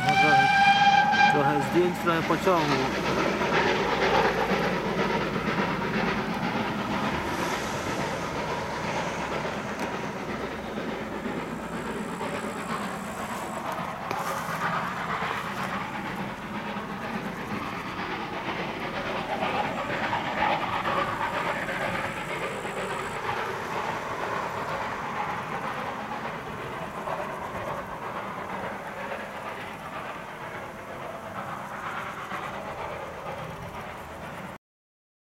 trochę, trochę zdjęć, trochę pociągu.